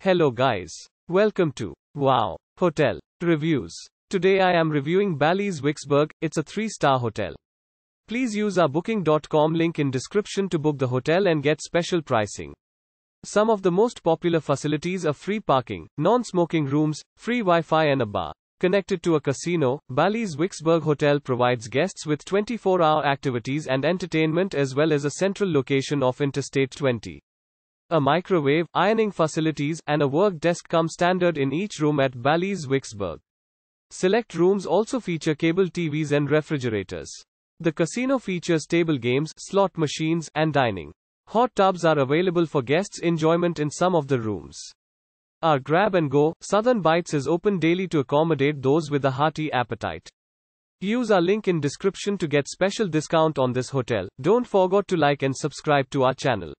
Hello guys. Welcome to Wow Hotel Reviews. Today I am reviewing Bally's Vicksburg. It's a 3-star hotel. Please use our booking.com link in description to book the hotel and get special pricing. Some of the most popular facilities are free parking, non-smoking rooms, free Wi-Fi and a bar. Connected to a casino, Bally's Vicksburg Hotel provides guests with 24-hour activities and entertainment as well as a central location off Interstate 20. A microwave, ironing facilities, and a work desk come standard in each room at Bally's Vicksburg. Select rooms also feature cable TVs and refrigerators. The casino features table games, slot machines, and dining. Hot tubs are available for guests' enjoyment in some of the rooms. Our grab and go, Southern Bites is open daily to accommodate those with a hearty appetite. Use our link in description to get special discount on this hotel. Don't forget to like and subscribe to our channel.